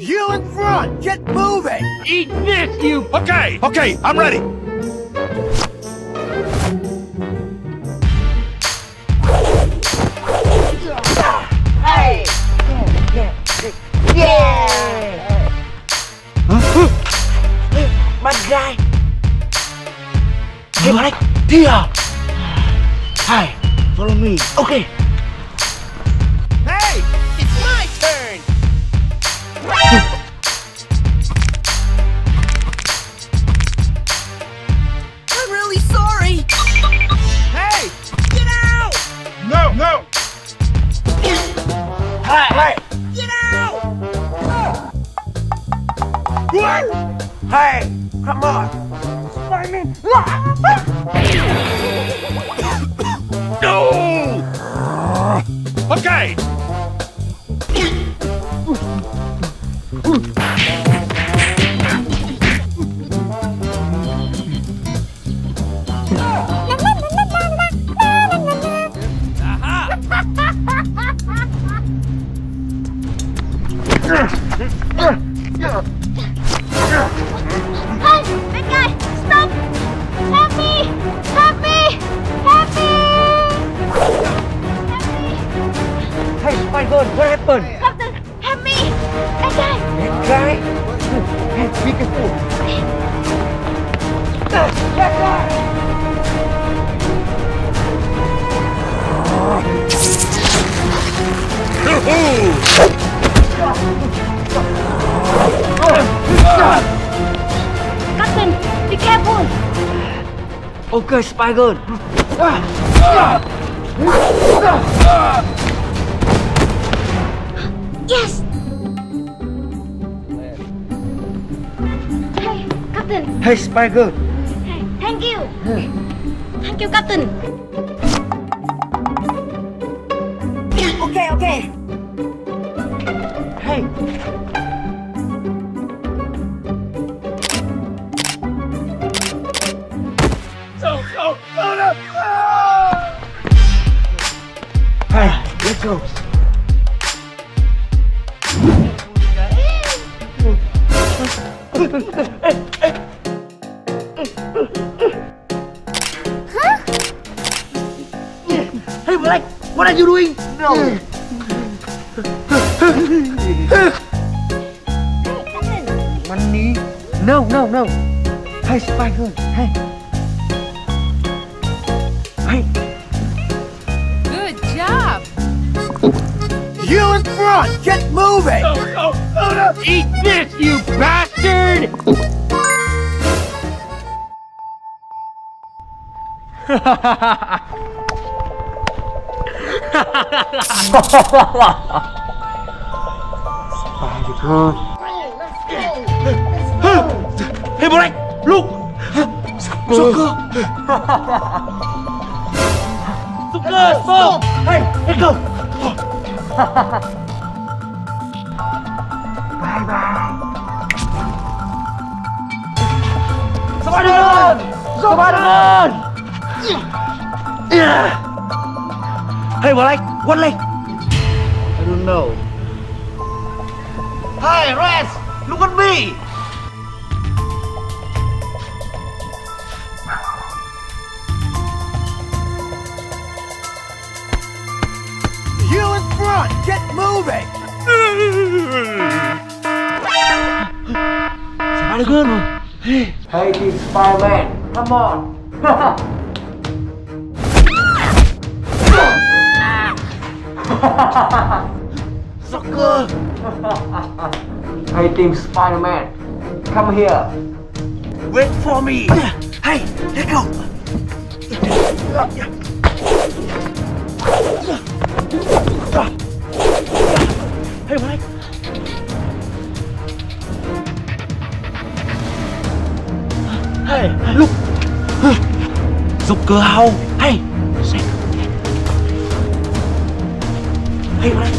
You in front! Get moving! Eat this, you. Okay, okay, I'm ready. Hey! Yeah! Bad guy! Hey, Mike! Dia! Hi! Follow me. Okay. I'm really sorry! Hey! Get out! No, no. Hi! Get out! Hey! Come on! No. Okay. Happened? Captain, help me! Big guy! That guy? Hey, be careful. Captain, be careful! Okay, Spider. Yes! Hey, Captain! Hey, Spider. Hey, thank you! Thank you, Captain! Okay, okay! Money? No, no, no. Hey, Spider. Hey. Hey. Good job. You in front! Get moving! No, no, no, no. Eat this, you bastard. Hey, Look. Soccer. Soccer, stop. Hey, go. bye bye. Spider-Man! Spider-Man! Yeah. Hey, Black, what leg? I don't know. Hey, Rex, look at me. Get moving! Spider-Man. Hey, Team Spider-Man, come on. Soccer. hey, Team Spider-Man, come here. Wait for me! Hey, let go! Hey, Mike. Hey, look. Dục cửa hầu. Hey, xem. Hey, Mike.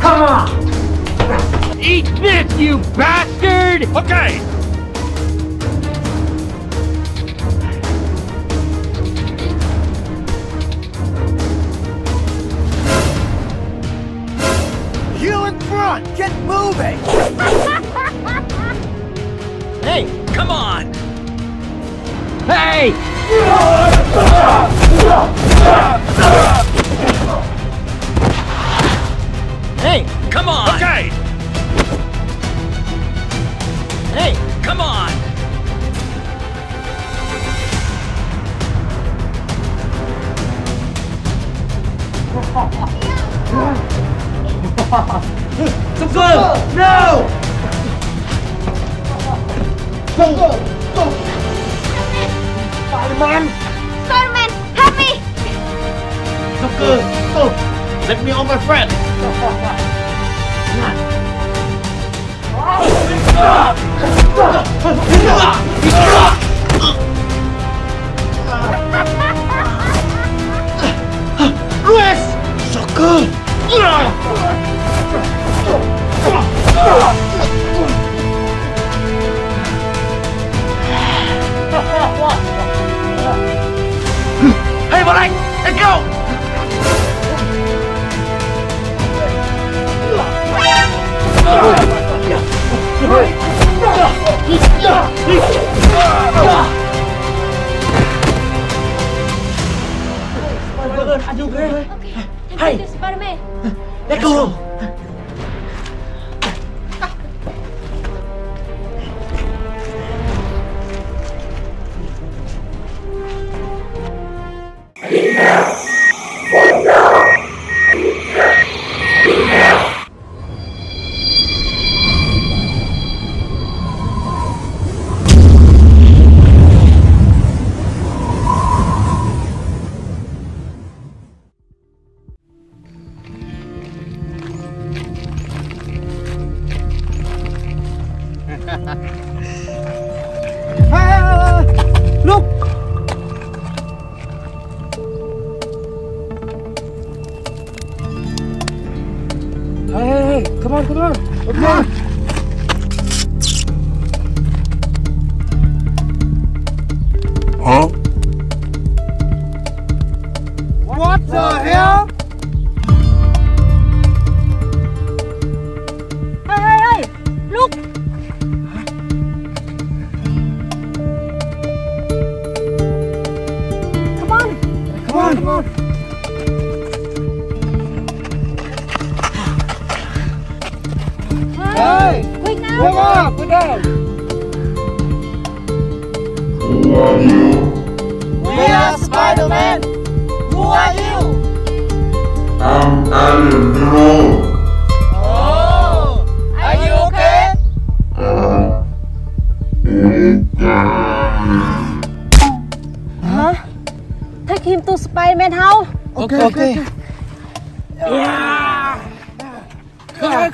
Come on. Eat this, you bastard. Okay. On, get moving! hey, come on! Hey! Hey, come on! Okay! Hey, come on! Song cơ No Spider-Man, Spider-Man, help me! Cơ Oh Let me on my friend! Luis cơ Hey, bọn anh, let's go! Hey! Spider-Man! Let's go!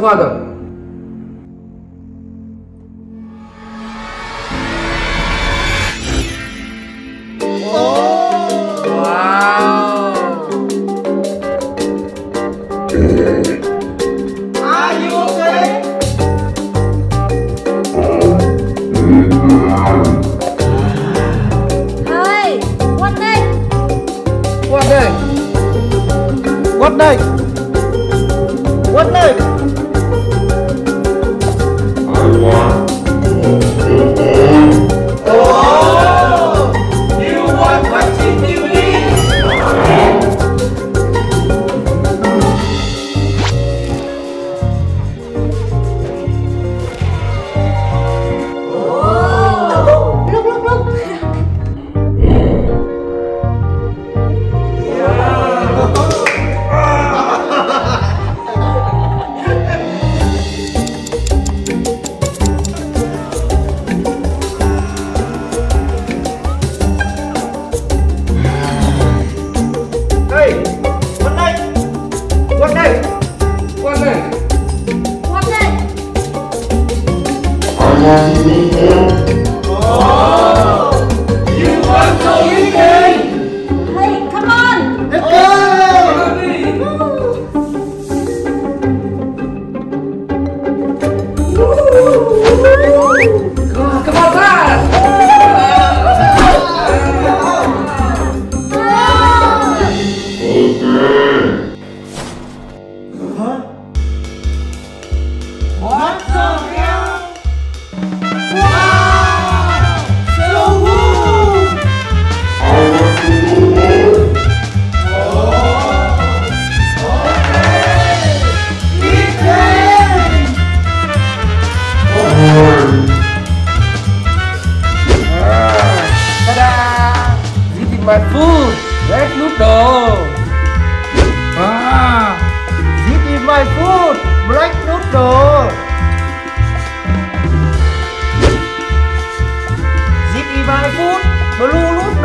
Hey, Zip Revive Food Blue Root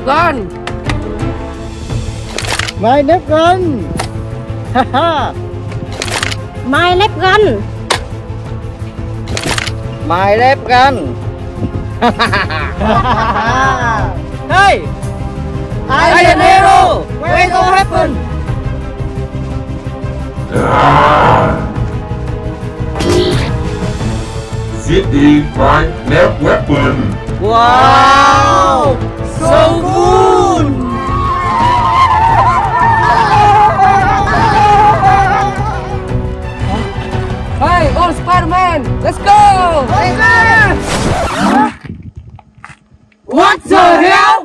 nếp con. Mai nếp con. Mai nếp con. Mai nếp con. Hey I am a hero When all happen? Giết đi my nếp weapon. Wow. Cool! Hey, all Spider-Man, let's go! What the hell?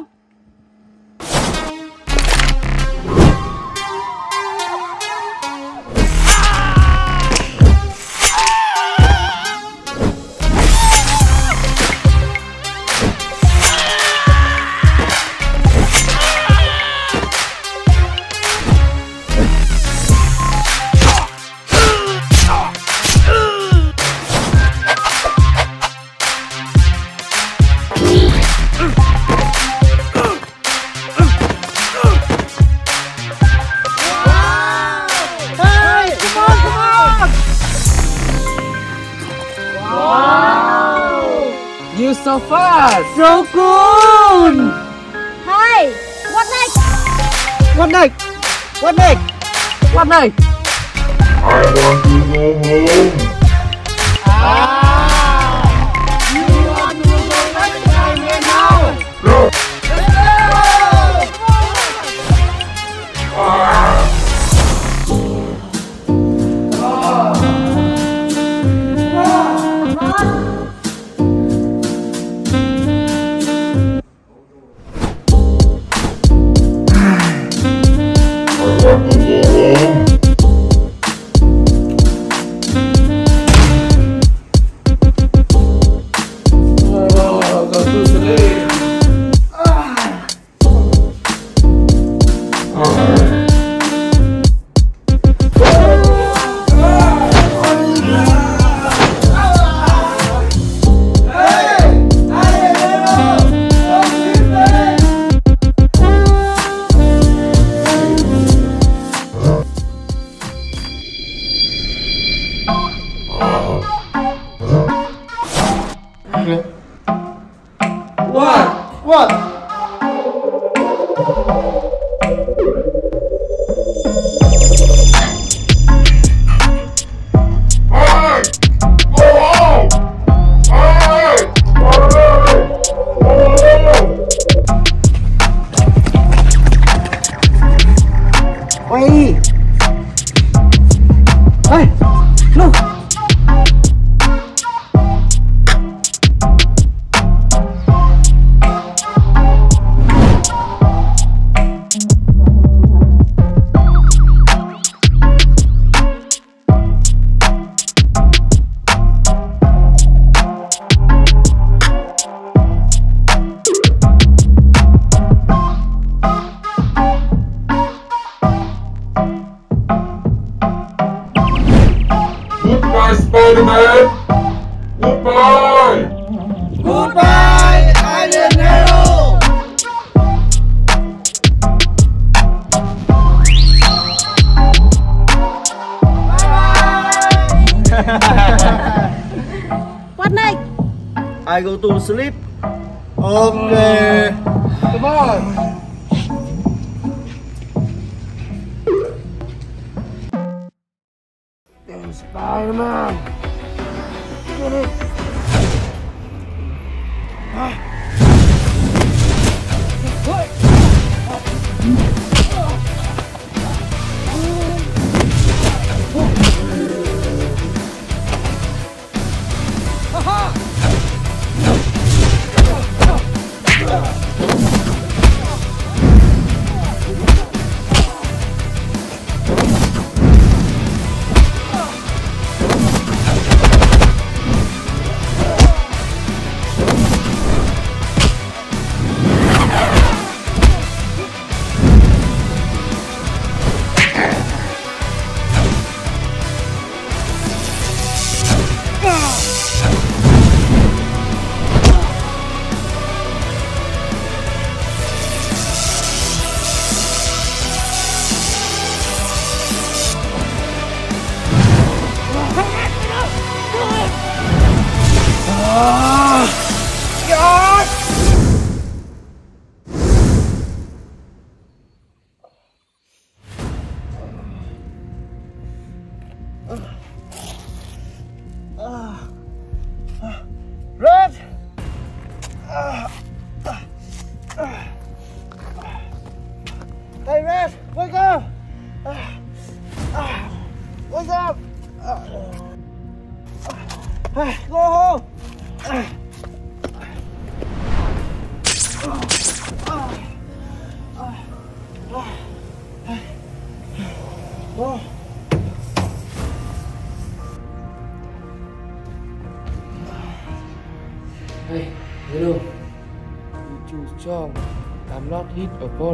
Spider-Man! Goodbye! Goodbye, Iron Hero! What next? I go to sleep. Okay. Come on. Spider-Man.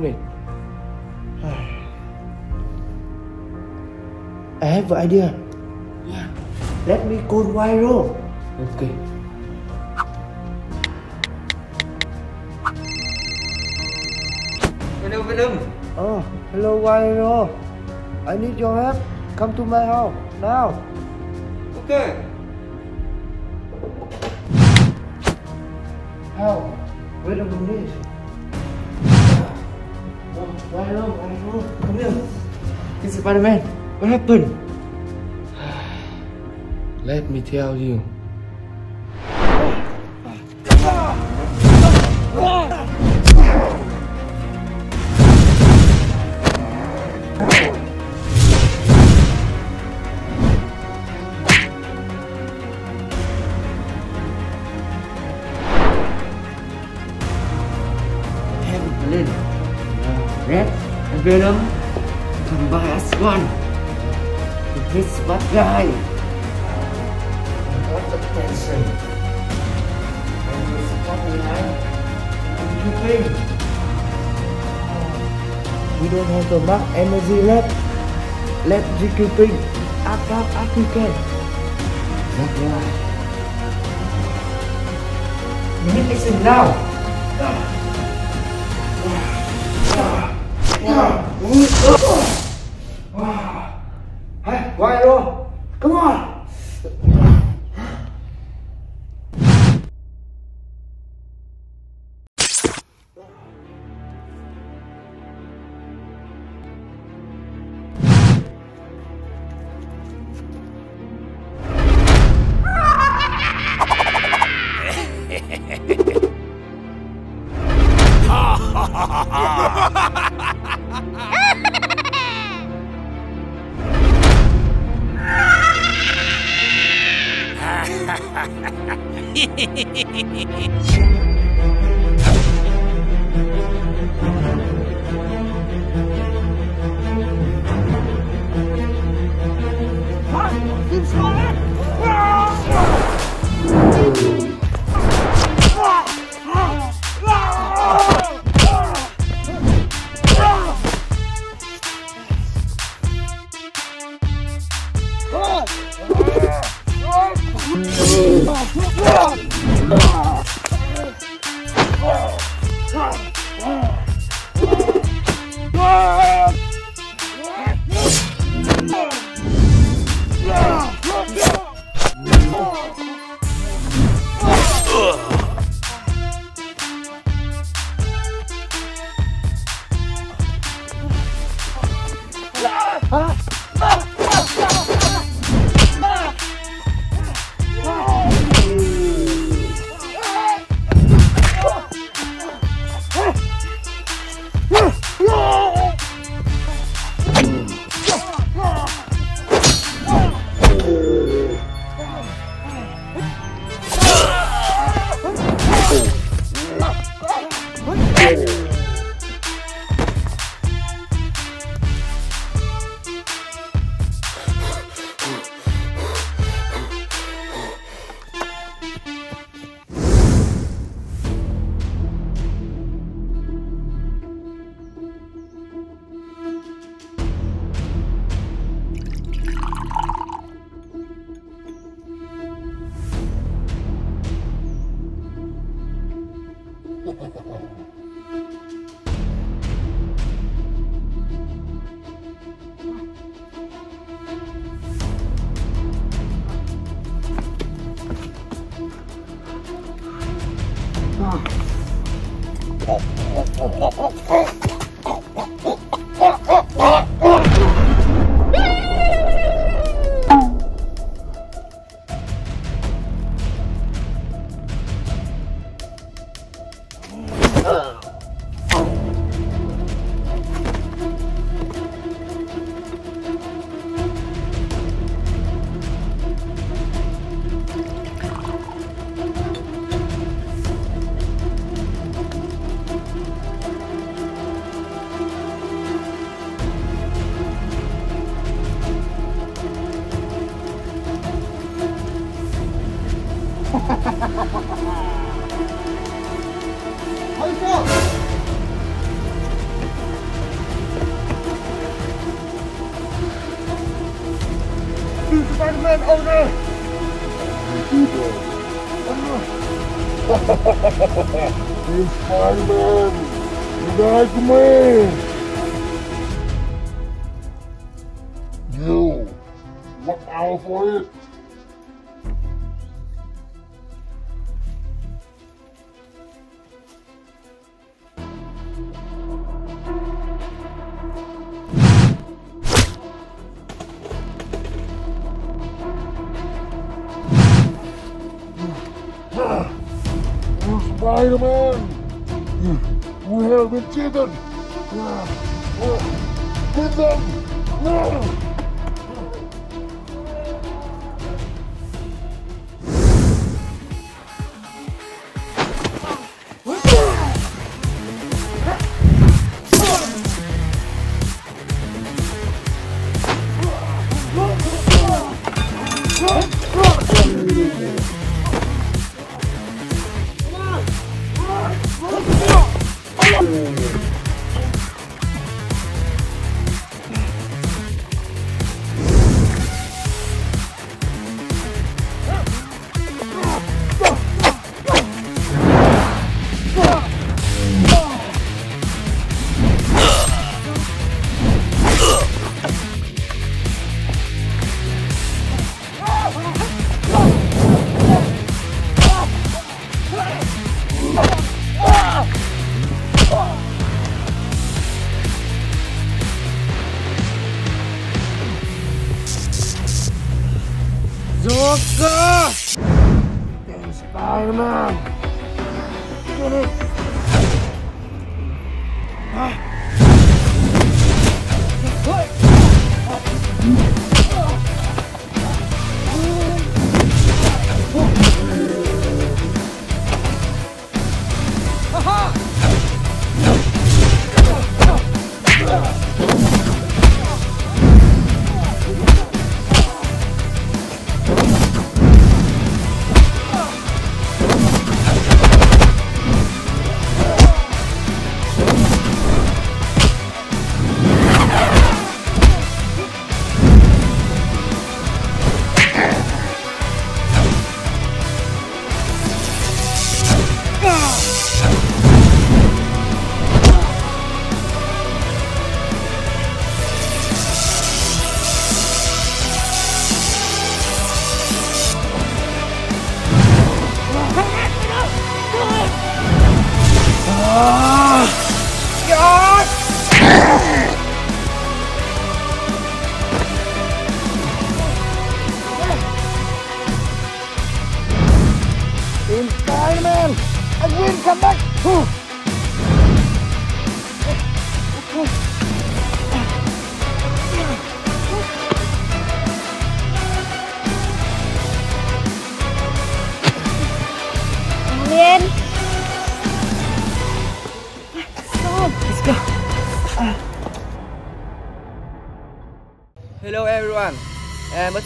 It. I have an idea. Let me go viral. Okay. Hello, Venom. Oh, hello, Viral. I need your help. Come to my house now. Okay. How? Wait a minute. Come here. It's Spider-Man. What happened? Let me tell you. I executing akal artikel that lie. You need listen now. Come on!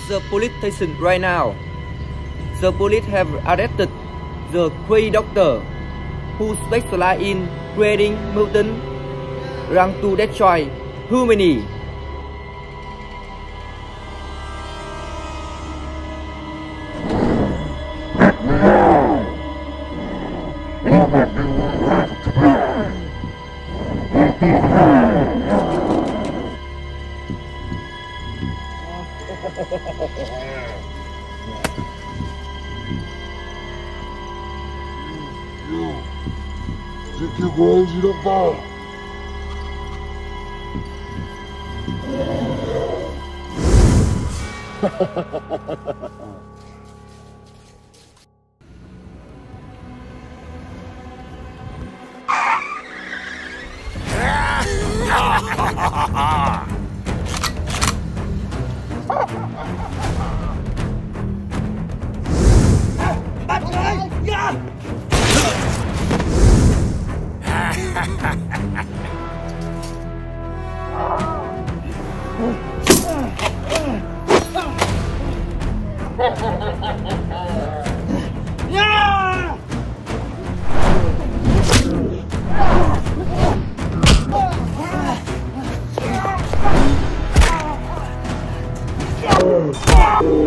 The police station right now. The police have arrested the Quay doctor who specializes in creating mutants. run to destroy humanity. Hey,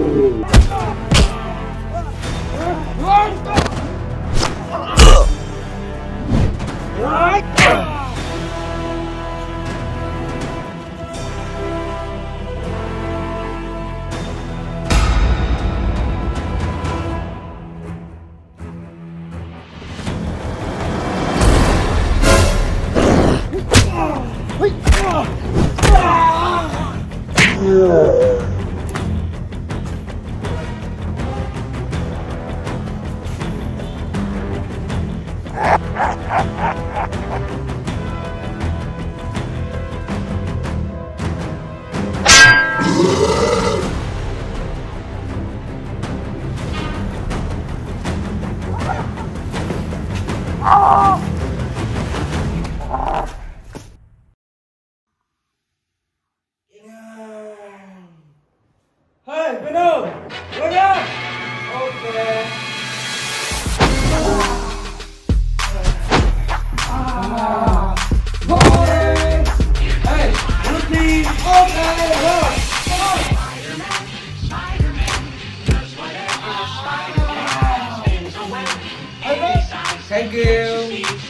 Thank you.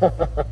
Ha ha ha ha.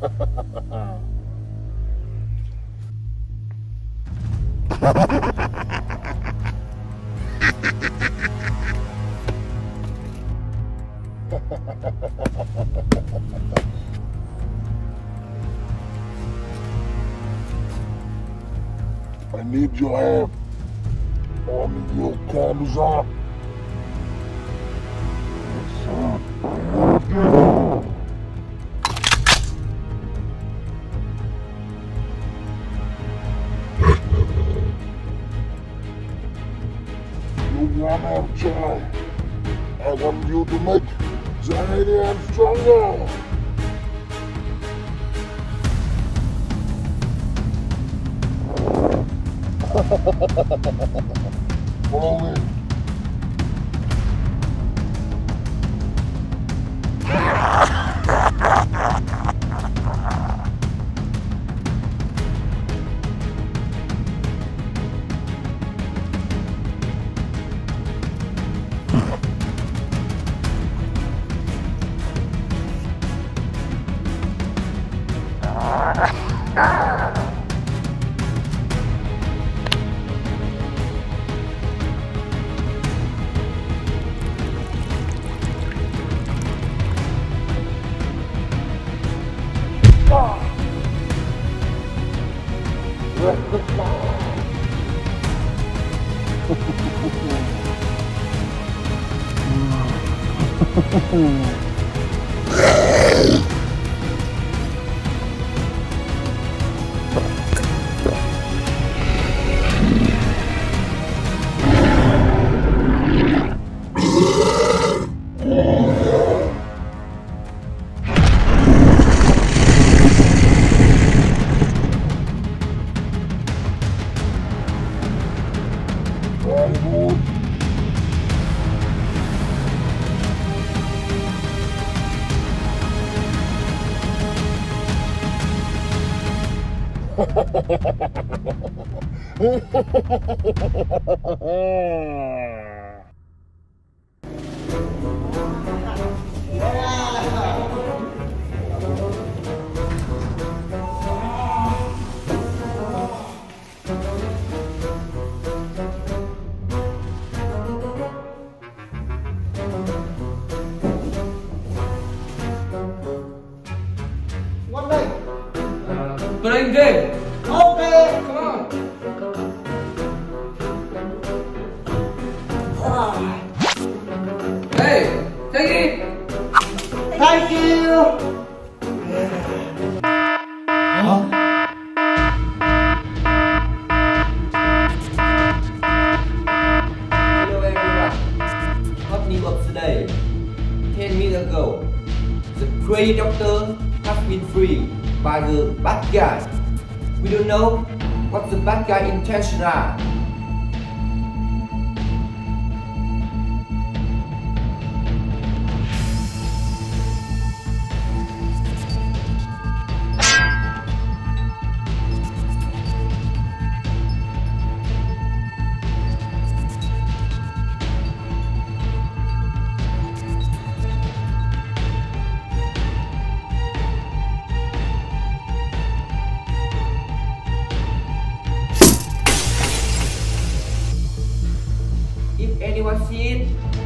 Ooh.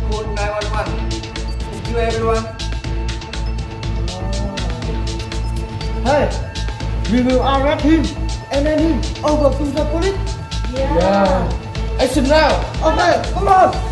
code 911. Thank you everyone. Hey, we will arrest him and hand him over to the police. Yeah. yeah. Action now. Okay, come on.